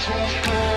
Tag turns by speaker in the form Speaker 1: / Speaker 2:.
Speaker 1: trust